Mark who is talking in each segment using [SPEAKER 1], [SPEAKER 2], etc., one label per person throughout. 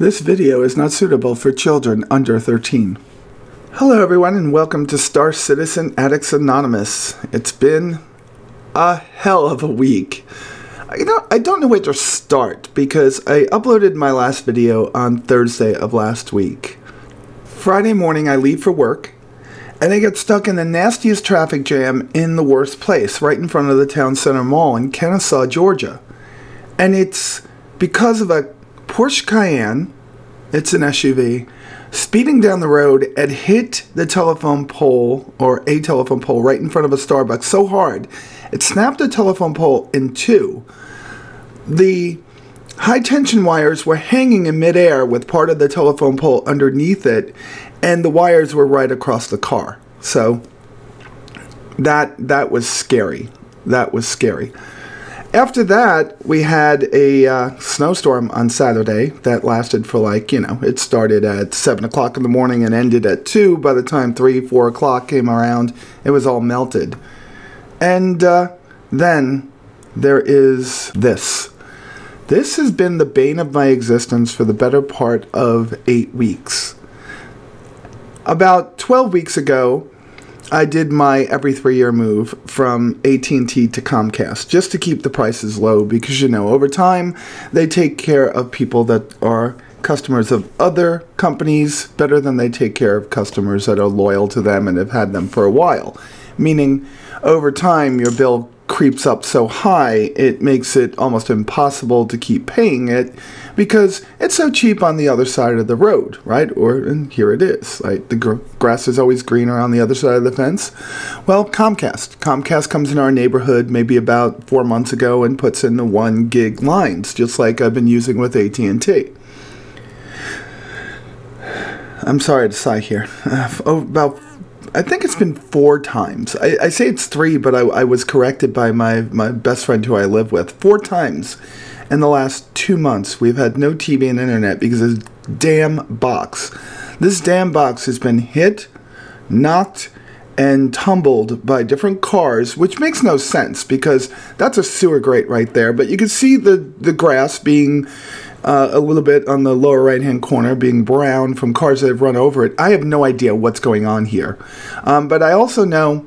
[SPEAKER 1] This video is not suitable for children under 13. Hello everyone and welcome to Star Citizen Addicts Anonymous. It's been a hell of a week. You know, I don't know where to start because I uploaded my last video on Thursday of last week. Friday morning I leave for work and I get stuck in the nastiest traffic jam in the worst place, right in front of the town center mall in Kennesaw, Georgia. And it's because of a Porsche Cayenne, it's an SUV, speeding down the road and hit the telephone pole or a telephone pole right in front of a Starbucks so hard it snapped the telephone pole in two. The high tension wires were hanging in midair with part of the telephone pole underneath it, and the wires were right across the car. So that that was scary. That was scary. After that, we had a uh, snowstorm on Saturday that lasted for like, you know, it started at 7 o'clock in the morning and ended at 2. By the time 3, 4 o'clock came around, it was all melted. And uh, then there is this. This has been the bane of my existence for the better part of eight weeks. About 12 weeks ago, I did my every three year move from AT&T to Comcast just to keep the prices low because you know over time they take care of people that are customers of other companies better than they take care of customers that are loyal to them and have had them for a while. Meaning over time your bill creeps up so high, it makes it almost impossible to keep paying it because it's so cheap on the other side of the road, right? Or and here it is. Right? The gr- grass is always greener on the other side of the fence. Well, Comcast. Comcast comes in our neighborhood maybe about four months ago and puts in the one gig lines, just like I've been using with AT and T. I'm sorry to sigh here. Uh, about I think it's been four times. I, I say it's three, but I, I, was corrected by my, my best friend who I live with. Four times in the last two months, we've had no TV and internet because this damn box. This damn box has been hit, knocked, and tumbled by different cars, which makes no sense because that's a sewer grate right there. But you can see the, the grass being uh, a little bit on the lower right hand corner being brown from cars that have run over it. I have no idea what's going on here. Um, but I also know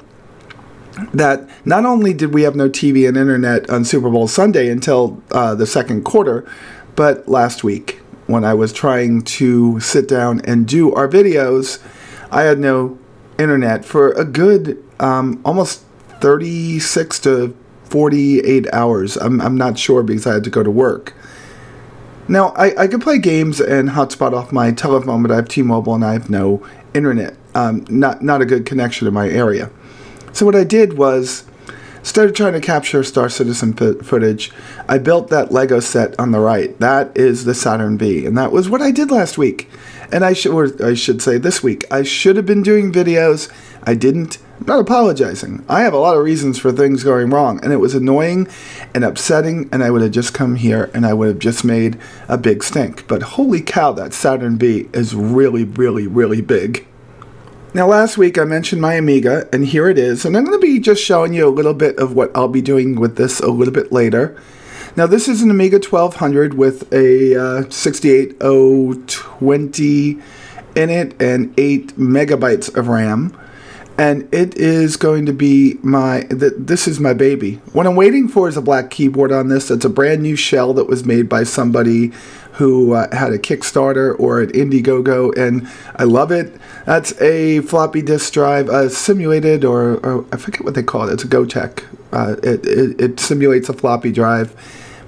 [SPEAKER 1] that not only did we have no TV and internet on Super Bowl Sunday until uh, the second quarter, but last week when I was trying to sit down and do our videos, I had no internet for a good um, almost 36 to 48 hours. I'm, I'm not sure because I had to go to work. Now, I, I can play games and hotspot off my telephone, but I have T-Mobile and I have no internet. Um, not, not a good connection in my area. So what I did was, started trying to capture Star Citizen footage. I built that Lego set on the right. That is the Saturn V, and that was what I did last week. And I should, I should say this week, I should have been doing videos. I didn't. Not apologizing. I have a lot of reasons for things going wrong, and it was annoying and upsetting, and I would have just come here and I would have just made a big stink. But holy cow, that Saturn V is really, really, really big. Now, last week I mentioned my Amiga, and here it is, and I'm going to be just showing you a little bit of what I'll be doing with this a little bit later. Now, this is an Amiga 1200 with a uh, 68020 in it and 8 megabytes of RAM and it is going to be my th- this is my baby. What i'm waiting for is a black keyboard on this. It's a brand new shell that was made by somebody who uh, had a kickstarter or an indiegogo and i love it. That's a floppy disk drive uh, simulated or, or, i forget what they call it. It's a gotek uh, it, it, it simulates a floppy drive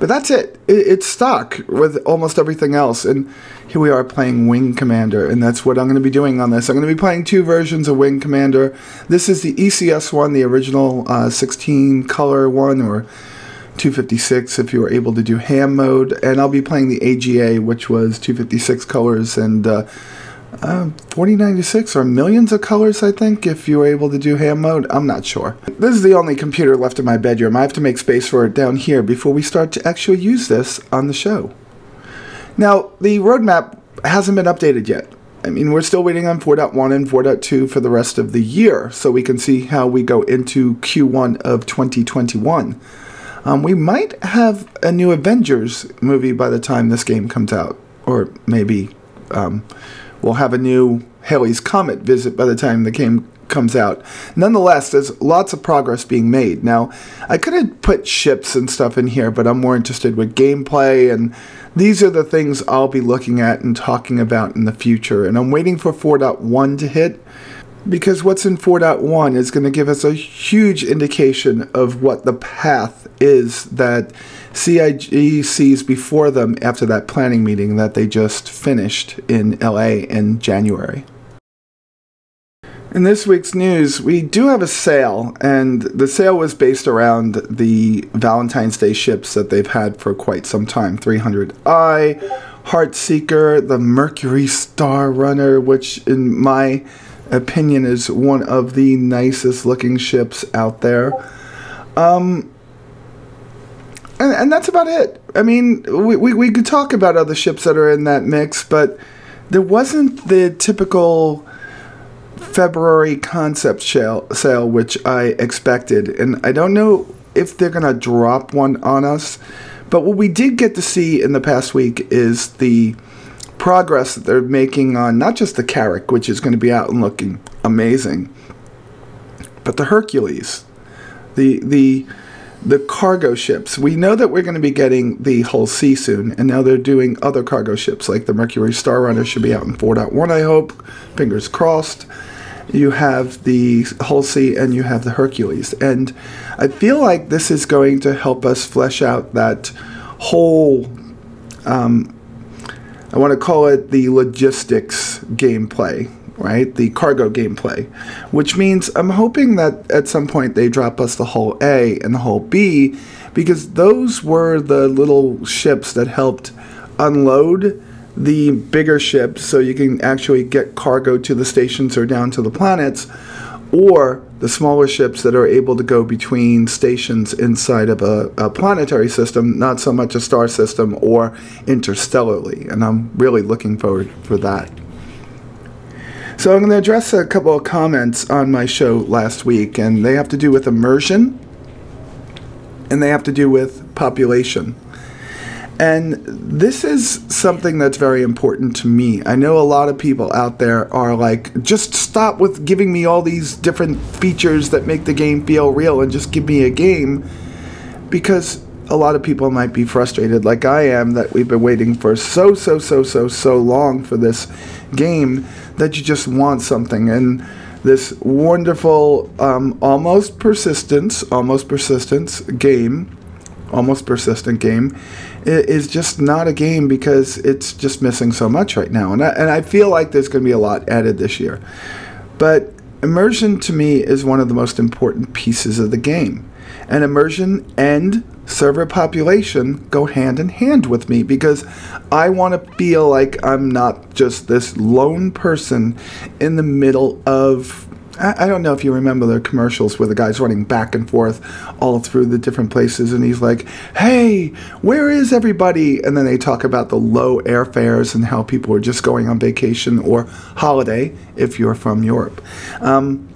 [SPEAKER 1] but that's it. It's stock with almost everything else. And here we are playing Wing Commander, and that's what I'm going to be doing on this. I'm going to be playing two versions of Wing Commander. This is the ECS one, the original uh, 16 color one, or 256 if you were able to do ham mode. And I'll be playing the AGA, which was 256 colors and. Uh, uh, 4096 or millions of colors, I think, if you were able to do ham mode. I'm not sure. This is the only computer left in my bedroom. I have to make space for it down here before we start to actually use this on the show. Now, the roadmap hasn't been updated yet. I mean, we're still waiting on 4.1 and 4.2 for the rest of the year, so we can see how we go into Q1 of 2021. Um, we might have a new Avengers movie by the time this game comes out. or maybe um, we'll have a new Halley's Comet visit by the time the game comes out. Nonetheless, there's lots of progress being made. Now, I could have put ships and stuff in here, but I'm more interested with gameplay, and these are the things I'll be looking at and talking about in the future. And I'm waiting for 4.1 to hit because what's in 4.1 is going to give us a huge indication of what the path is that CIG sees before them after that planning meeting that they just finished in LA in January. In this week's news, we do have a sale, and the sale was based around the Valentine's Day ships that they've had for quite some time 300i, Heartseeker, the Mercury Star Runner, which, in my opinion, is one of the nicest looking ships out there. Um, and, and that's about it. I mean, we, we, we could talk about other ships that are in that mix, but there wasn't the typical February concept sale, sale, which I expected. And I don't know if they're going to drop one on us. But what we did get to see in the past week is the progress that they're making on not just the Carrack, which is going to be out and looking amazing, but the Hercules, the the the cargo ships. We know that we're going to be getting the Hull C soon, and now they're doing other cargo ships like the Mercury Star Runner should be out in 4.1, I hope. Fingers crossed you have the Hull and you have the Hercules. And I feel like this is going to help us flesh out that whole, um, I want to call it the logistics gameplay, right? The cargo gameplay, which means I'm hoping that at some point they drop us the Hull A and the Hull B because those were the little ships that helped unload the bigger ships so you can actually get cargo to the stations or down to the planets, or the smaller ships that are able to go between stations inside of a, a, planetary system, not so much a star system or interstellarly. And I'm really looking forward for that. So I'm going to address a couple of comments on my show last week, and they have to do with immersion and they have to do with population. And this is something that's very important to me. I know a lot of people out there are like, just stop with giving me all these different features that make the game feel real and just give me a game. Because a lot of people might be frustrated, like I am, that we've been waiting for so, so, so, so, so long for this game that you just want something. And this wonderful, um, almost persistence, almost persistence game, almost persistent game is just not a game because it's just missing so much right now. And I, and I feel like there's going to be a lot added this year. But immersion to me is one of the most important pieces of the game. And immersion and server population go hand in hand with me because I want to feel like I'm not just this lone person in the middle of I, don't know if you remember the commercials where the guy's running back and forth all through the different places and he's like, hey, where is everybody? And then they talk about the low airfares and how people are just going on vacation or holiday if you're from Europe. Um,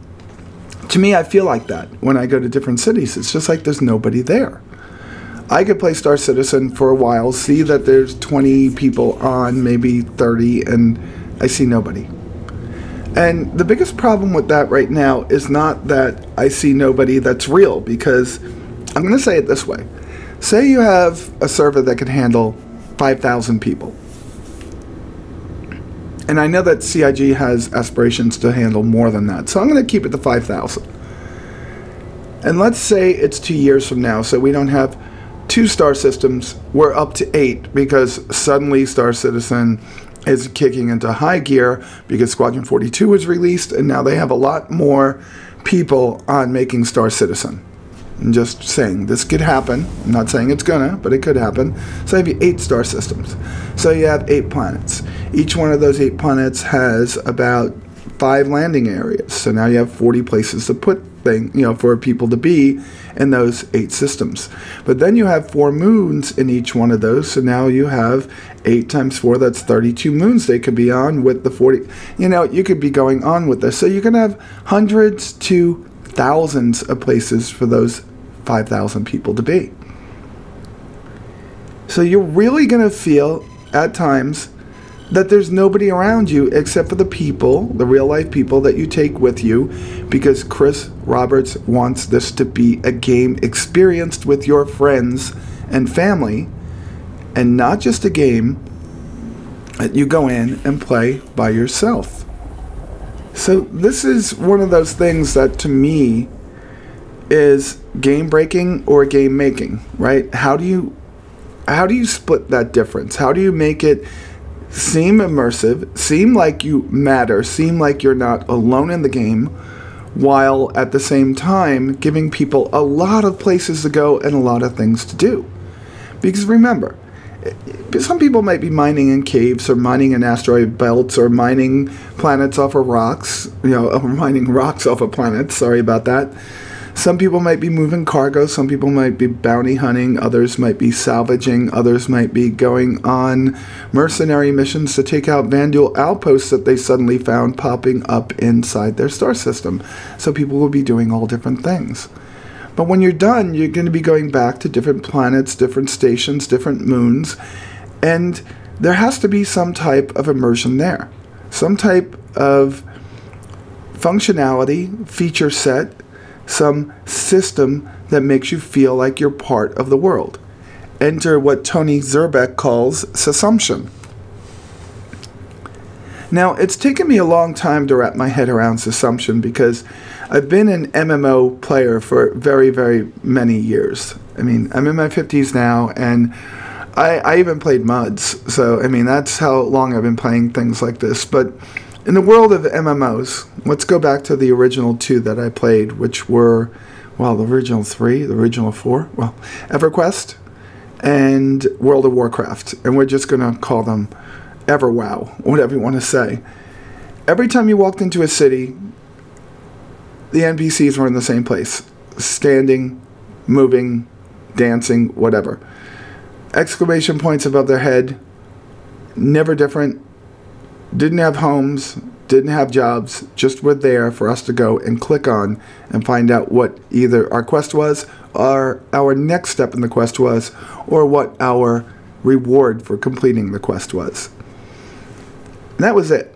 [SPEAKER 1] to me, I feel like that when I go to different cities. It's just like there's nobody there. I could play Star Citizen for a while, see that there's 20 people on, maybe 30, and I see nobody. And the biggest problem with that right now is not that I see nobody that's real, because I'm going to say it this way. Say you have a server that can handle 5,000 people. And I know that CIG has aspirations to handle more than that, so I'm going to keep it to 5,000. And let's say it's two years from now, so we don't have two star systems, we're up to eight because suddenly Star Citizen is kicking into high gear because Squadron 42 was released, and now they have a lot more people on making Star Citizen. I'm just saying this could happen. I'm not saying it's gonna, but it could happen. So I have eight star systems. So you have eight planets. Each one of those eight planets has about five landing areas. So now you have 40 places to put thing, you know, for people to be in those eight systems. But then you have four moons in each one of those. So now you have eight times four, that's 32 moons they could be on with the 40. You know, you could be going on with this. So you can have hundreds to thousands of places for those 5,000 people to be. So you're really going to feel at times that there's nobody around you except for the people, the real life people that you take with you, because Chris Roberts wants this to be a game experienced with your friends and family, and not just a game that you go in and play by yourself. So, this is one of those things that to me is game breaking or game making, right? How do you how do you split that difference? How do you make it seem immersive, seem like you matter, seem like you're not alone in the game, while at the same time giving people a lot of places to go and a lot of things to do. Because remember, some people might be mining in caves or mining in asteroid belts or mining planets off of rocks, you know, mining rocks off of planets, sorry about that. Some people might be moving cargo, some people might be bounty hunting, others might be salvaging, others might be going on mercenary missions to take out Vanduul outposts that they suddenly found popping up inside their star system. So people will be doing all different things. But when you're done, you're going to be going back to different planets, different stations, different moons, and there has to be some type of immersion there. Some type of functionality, feature set, some system that makes you feel like you're part of the world. Enter what Tony Zurovec calls subsumption. Now, it's taken me a long time to wrap my head around subsumption because I've been an MMO player for very, very many years. I mean, I'm in my 50s now, and I, I even played MUDs. So, I mean, that's how long I've been playing things like this. But in the world of MMOs, let's go back to the original two that I played, which were, well, the original three, the original four, well, EverQuest and World of Warcraft. And we're just going to call them EverWow, whatever you want to say. Every time you walked into a city, the NPCs were in the same place standing, moving, dancing, whatever. Exclamation points above their head, never different, didn't have homes, didn't have jobs, just were there for us to go and click on and find out what either our quest was, or our next step in the quest was, or what our reward for completing the quest was. And that was it.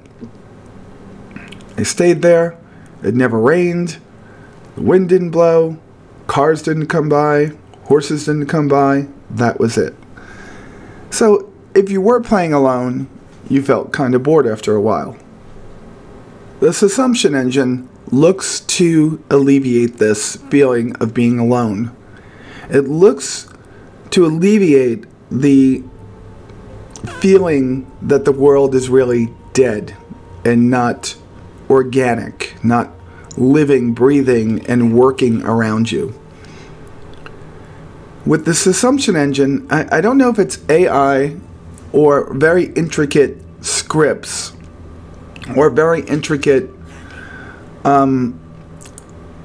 [SPEAKER 1] I stayed there. It never rained. The wind didn't blow. Cars didn't come by. Horses didn't come by. That was it. So, if you were playing alone, you felt kind of bored after a while. This subsumption engine looks to alleviate this feeling of being alone. It looks to alleviate the feeling that the world is really dead and not organic, not living, breathing, and working around you. With this subsumption engine, I, I don't know if it's AI or very intricate scripts or very intricate um,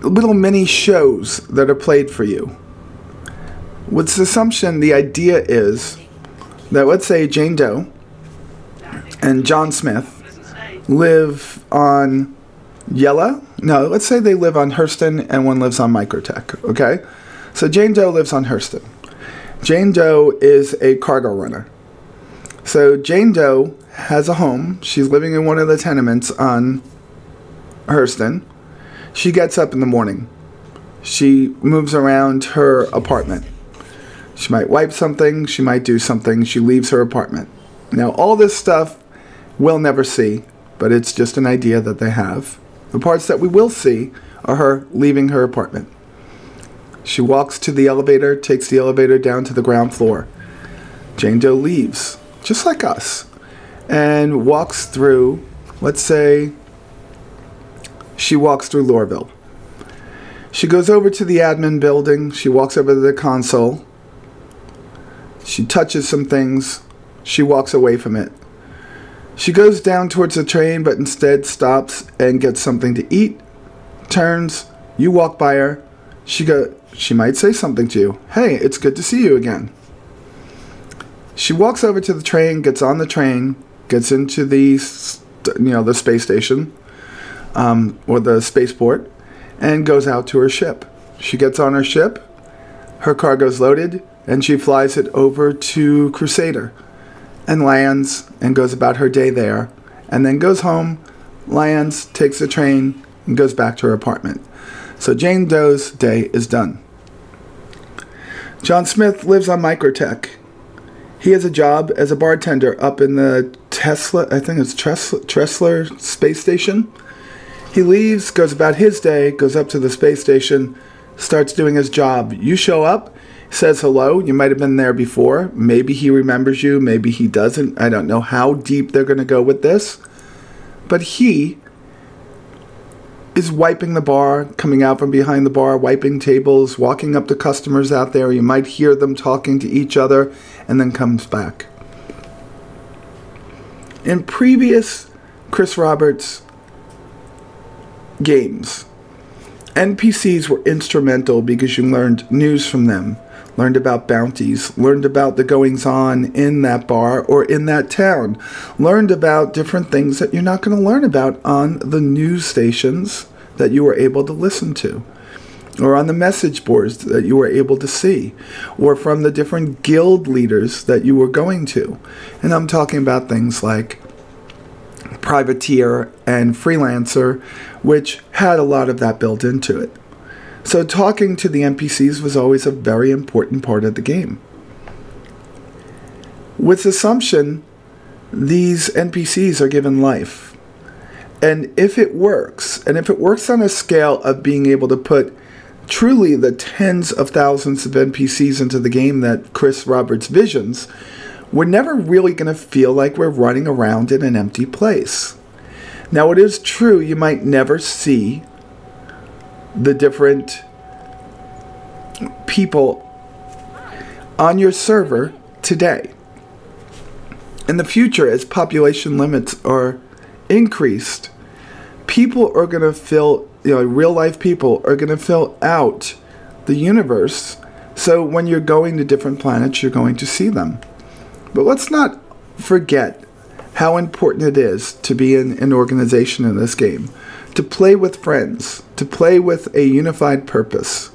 [SPEAKER 1] little mini shows that are played for you. With this subsumption, the idea is that let's say Jane Doe and John Smith live on Yela. No, let's say they live on Hurston and one lives on Microtech. Okay, so Jane Doe lives on Hurston. Jane Doe is a cargo runner. So Jane Doe has a home. She's living in one of the tenements on Hurston. She gets up in the morning. She moves around her apartment. She might wipe something, she might do something, she leaves her apartment. Now, all this stuff we'll never see, but it's just an idea that they have. The parts that we will see are her leaving her apartment. She walks to the elevator, takes the elevator down to the ground floor. Jane Doe leaves, just like us and walks through, let's say, she walks through Lorville. She goes over to the admin building. She walks over to the console. She touches some things. She walks away from it. She goes down towards the train, but instead stops and gets something to eat. Turns. You walk by her. She go. She might say something to you. Hey, it's good to see you again. She walks over to the train, gets on the train, gets into the you know the space station um, or the spaceport and goes out to her ship. She gets on her ship, her cargo's loaded, and she flies it over to Crusader. and lands and goes about her day there, and then goes home, lands, takes the train, and goes back to her apartment. So Jane Doe's day is done. John Smith lives on Microtech. He has a job as a bartender up in the Tesla, I think it's Tressler space station. He leaves, goes about his day, goes up to the space station, starts doing his job. You show up, says hello. You might have been there before. Maybe he remembers you, maybe he doesn't. I don't know how deep they're going to go with this. But he is wiping the bar, coming out from behind the bar, wiping tables, walking up to customers out there. You might hear them talking to each other, and then comes back. In previous Chris Roberts games, NPCs were instrumental because you learned news from them, learned about bounties, learned about the goings on in that bar or in that town, learned about different things that you're not going to learn about on the news stations that you were able to listen to, or on the message boards that you were able to see, or from the different guild leaders that you were going to. And I'm talking about things like privateer and freelancer, which had a lot of that built into it. So talking to the NPCs was always a very important part of the game. With Subsumption, these NPCs are given life. And if it works, and if it works on a scale of being able to put truly the tens of thousands of NPCs into the game that Chris Roberts visions, we're never really going to feel like we're running around in an empty place. Now, it is true you might never see the different people on your server today. In the future, as population limits are increased, people are going to fill, you know, real life people are going to fill out the universe. So when you're going to different planets, you're going to see them. But let's not forget how important it is to be in an organization in this game, to play with friends, to play with a unified purpose,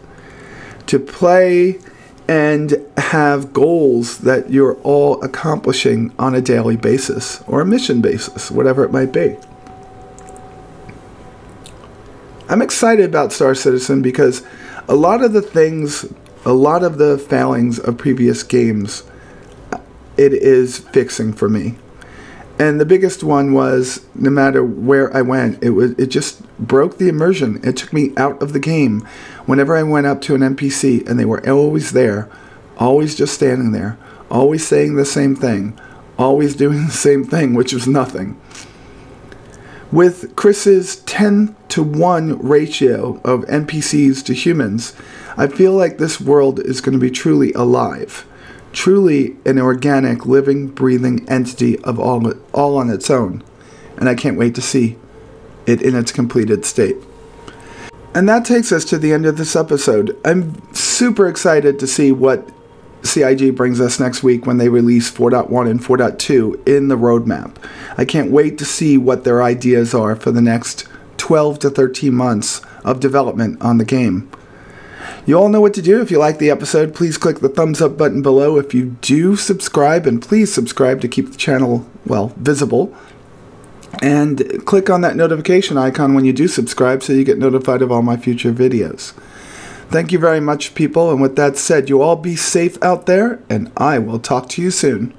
[SPEAKER 1] to play and have goals that you're all accomplishing on a daily basis or a mission basis, whatever it might be. I'm excited about Star Citizen because a lot of the things, a lot of the failings of previous games it is fixing for me. And the biggest one was no matter where I went, it was it just broke the immersion. It took me out of the game. Whenever I went up to an NPC and they were always there, always just standing there, always saying the same thing, always doing the same thing, which was nothing. With Chris's 10 to 1 ratio of NPCs to humans, I feel like this world is going to be truly alive truly an organic, living, breathing entity of all, all on its own. And I can't wait to see it in its completed state. And that takes us to the end of this episode. I'm super excited to see what CIG brings us next week when they release 4.1 and 4.2 in the roadmap. I can't wait to see what their ideas are for the next 12 to 13 months of development on the game. You all know what to do. If you like the episode, please click the thumbs up button below. If you do subscribe, and please subscribe to keep the channel, well, visible. And click on that notification icon when you do subscribe so you get notified of all my future videos. Thank you very much, people. And with that said, you all be safe out there, and I will talk to you soon.